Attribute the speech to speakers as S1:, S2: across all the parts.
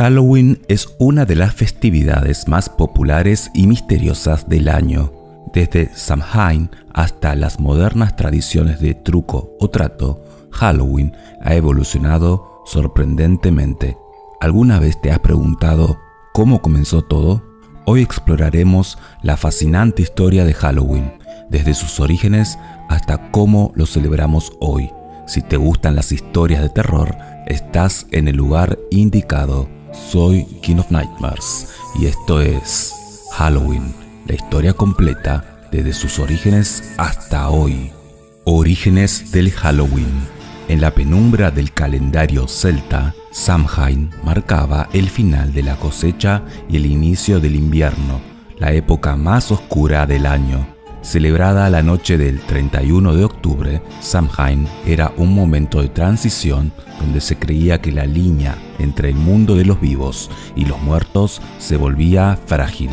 S1: Halloween es una de las festividades más populares y misteriosas del año. Desde Samhain hasta las modernas tradiciones de truco o trato, Halloween ha evolucionado sorprendentemente. ¿Alguna vez te has preguntado cómo comenzó todo? Hoy exploraremos la fascinante historia de Halloween, desde sus orígenes hasta cómo lo celebramos hoy. Si te gustan las historias de terror, estás en el lugar indicado. Soy King of Nightmares y esto es Halloween, la historia completa desde sus orígenes hasta hoy. Orígenes del Halloween. En la penumbra del calendario celta, Samhain marcaba el final de la cosecha y el inicio del invierno, la época más oscura del año. Celebrada la noche del 31 de octubre, Samhain era un momento de transición donde se creía que la línea entre el mundo de los vivos y los muertos se volvía frágil.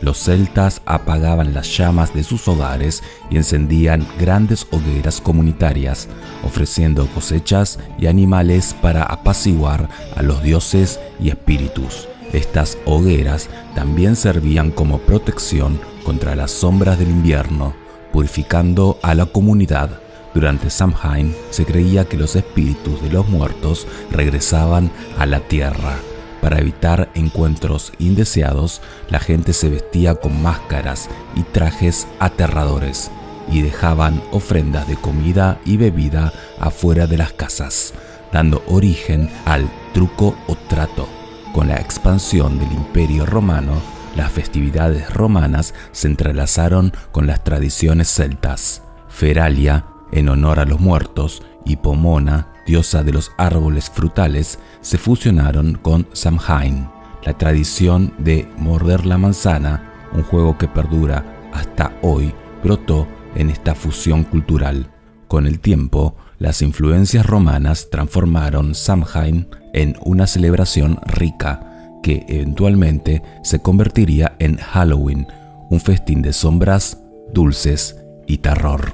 S1: Los celtas apagaban las llamas de sus hogares y encendían grandes hogueras comunitarias, ofreciendo cosechas y animales para apaciguar a los dioses y espíritus. Estas hogueras también servían como protección contra las sombras del invierno, purificando a la comunidad. Durante Samhain se creía que los espíritus de los muertos regresaban a la tierra. Para evitar encuentros indeseados, la gente se vestía con máscaras y trajes aterradores y dejaban ofrendas de comida y bebida afuera de las casas, dando origen al truco o trato. Con la expansión del imperio romano, las festividades romanas se entrelazaron con las tradiciones celtas. Feralia, en honor a los muertos, y Pomona, diosa de los árboles frutales, se fusionaron con Samhain, la tradición de morder la manzana, un juego que perdura hasta hoy, brotó en esta fusión cultural. Con el tiempo, las influencias romanas transformaron Samhain en una celebración rica, que eventualmente se convertiría en Halloween, un festín de sombras, dulces y terror.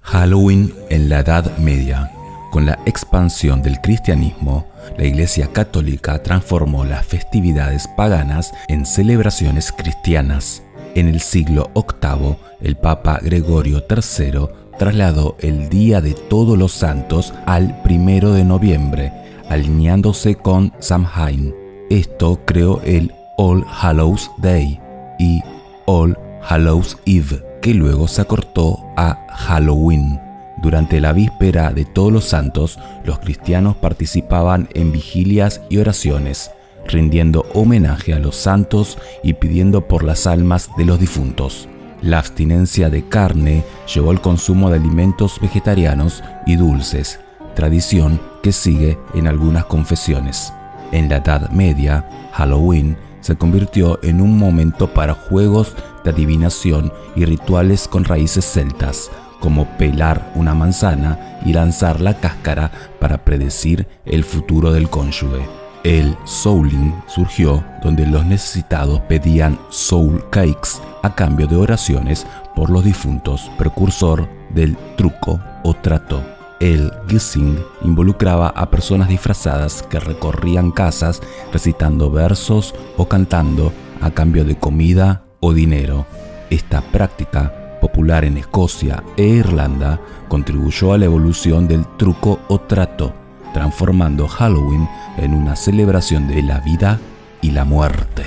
S1: Halloween en la Edad Media. Con la expansión del cristianismo, la Iglesia Católica transformó las festividades paganas en celebraciones cristianas. En el siglo VIII, el Papa Gregorio III trasladó el Día de Todos los Santos al primero de noviembre, alineándose con Samhain, esto creó el All Hallows Day y All Hallows Eve, que luego se acortó a Halloween. Durante la víspera de todos los santos, los cristianos participaban en vigilias y oraciones, rindiendo homenaje a los santos y pidiendo por las almas de los difuntos. La abstinencia de carne llevó al consumo de alimentos vegetarianos y dulces, tradición que sigue en algunas confesiones. En la Edad Media, Halloween se convirtió en un momento para juegos de adivinación y rituales con raíces celtas, como pelar una manzana y lanzar la cáscara para predecir el futuro del cónyuge. El souling surgió donde los necesitados pedían soul cakes a cambio de oraciones por los difuntos, precursor del truco o trato. El Gissing involucraba a personas disfrazadas que recorrían casas recitando versos o cantando a cambio de comida o dinero. Esta práctica, popular en Escocia e Irlanda, contribuyó a la evolución del truco o trato, transformando Halloween en una celebración de la vida y la muerte.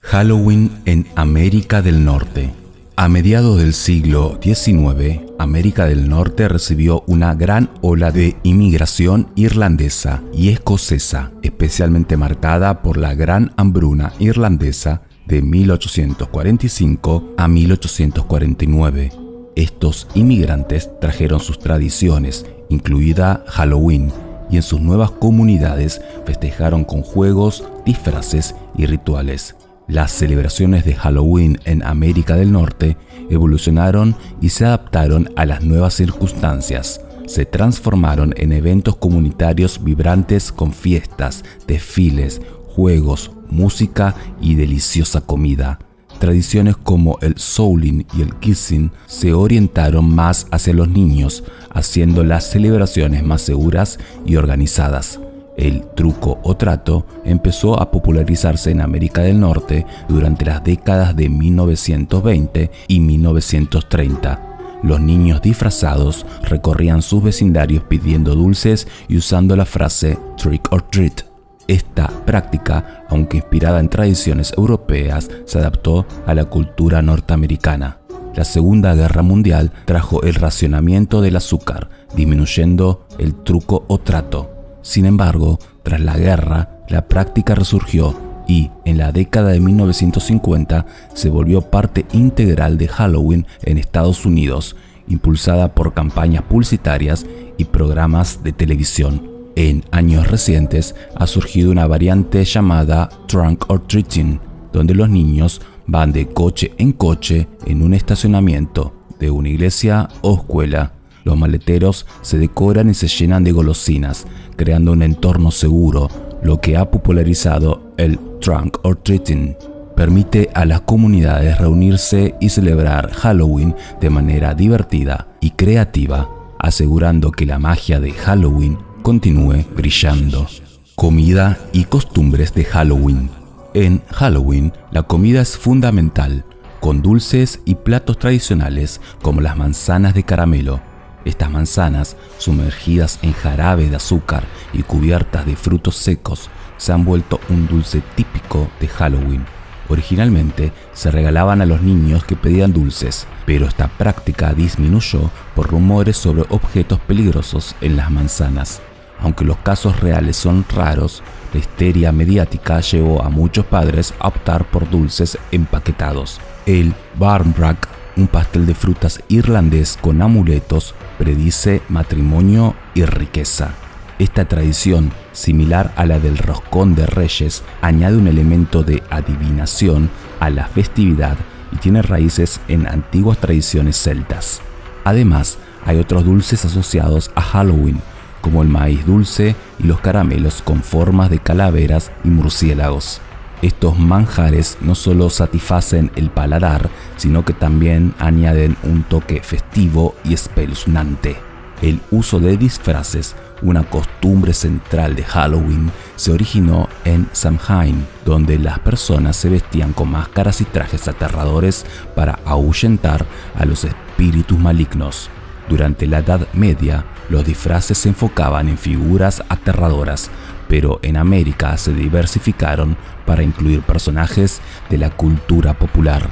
S1: Halloween en América del Norte. A mediados del siglo XIX, América del Norte recibió una gran ola de inmigración irlandesa y escocesa, especialmente marcada por la gran hambruna irlandesa de 1845 a 1849. Estos inmigrantes trajeron sus tradiciones, incluida Halloween, y en sus nuevas comunidades festejaron con juegos, disfraces y rituales. Las celebraciones de Halloween en América del Norte evolucionaron y se adaptaron a las nuevas circunstancias. Se transformaron en eventos comunitarios vibrantes con fiestas, desfiles, juegos, música y deliciosa comida. Tradiciones como el souling y el kissing se orientaron más hacia los niños, haciendo las celebraciones más seguras y organizadas. El truco o trato empezó a popularizarse en América del Norte durante las décadas de 1920 y 1930. Los niños disfrazados recorrían sus vecindarios pidiendo dulces y usando la frase trick or treat. Esta práctica, aunque inspirada en tradiciones europeas, se adaptó a la cultura norteamericana. La Segunda Guerra Mundial trajo el racionamiento del azúcar, disminuyendo el truco o trato. Sin embargo, tras la guerra, la práctica resurgió y, en la década de 1950, se volvió parte integral de Halloween en Estados Unidos, impulsada por campañas publicitarias y programas de televisión. En años recientes ha surgido una variante llamada Trunk or Treating, donde los niños van de coche en coche en un estacionamiento de una iglesia o escuela. Los maleteros se decoran y se llenan de golosinas, creando un entorno seguro, lo que ha popularizado el trunk or treating. Permite a las comunidades reunirse y celebrar Halloween de manera divertida y creativa, asegurando que la magia de Halloween continúe brillando. Comida y costumbres de Halloween. En Halloween, la comida es fundamental, con dulces y platos tradicionales como las manzanas de caramelo. Estas manzanas, sumergidas en jarabe de azúcar y cubiertas de frutos secos, se han vuelto un dulce típico de Halloween. Originalmente se regalaban a los niños que pedían dulces, pero esta práctica disminuyó por rumores sobre objetos peligrosos en las manzanas. Aunque los casos reales son raros, la histeria mediática llevó a muchos padres a optar por dulces empaquetados. El Barnbrack, un pastel de frutas irlandés con amuletos, predice matrimonio y riqueza. Esta tradición, similar a la del roscón de reyes, añade un elemento de adivinación a la festividad y tiene raíces en antiguas tradiciones celtas. Además, hay otros dulces asociados a Halloween, como el maíz dulce y los caramelos con formas de calaveras y murciélagos. Estos manjares no solo satisfacen el paladar, sino que también añaden un toque festivo y espeluznante. El uso de disfraces, una costumbre central de Halloween, se originó en Samhain, donde las personas se vestían con máscaras y trajes aterradores para ahuyentar a los espíritus malignos. Durante la Edad Media, los disfraces se enfocaban en figuras aterradoras, pero en América se diversificaron para incluir personajes de la cultura popular.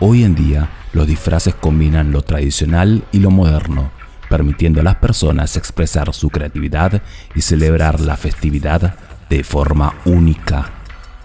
S1: Hoy en día, los disfraces combinan lo tradicional y lo moderno, permitiendo a las personas expresar su creatividad y celebrar la festividad de forma única.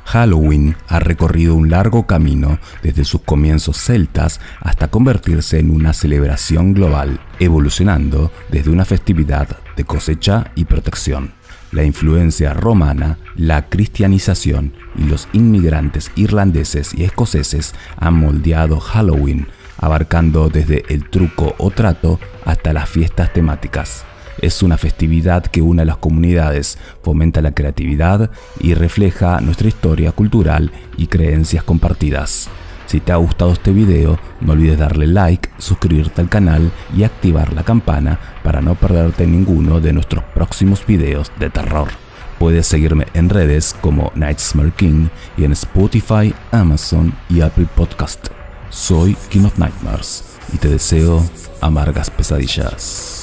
S1: Halloween ha recorrido un largo camino desde sus comienzos celtas hasta convertirse en una celebración global, evolucionando desde una festividad de cosecha y protección. La influencia romana, la cristianización y los inmigrantes irlandeses y escoceses han moldeado Halloween, abarcando desde el truco o trato hasta las fiestas temáticas. Es una festividad que une a las comunidades, fomenta la creatividad y refleja nuestra historia cultural y creencias compartidas. Si te ha gustado este video, no olvides darle like, suscribirte al canal y activar la campana para no perderte ninguno de nuestros próximos videos de terror. Puedes seguirme en redes como Nightmare King y en Spotify, Amazon y Apple Podcast. Soy King of Nightmares y te deseo amargas pesadillas.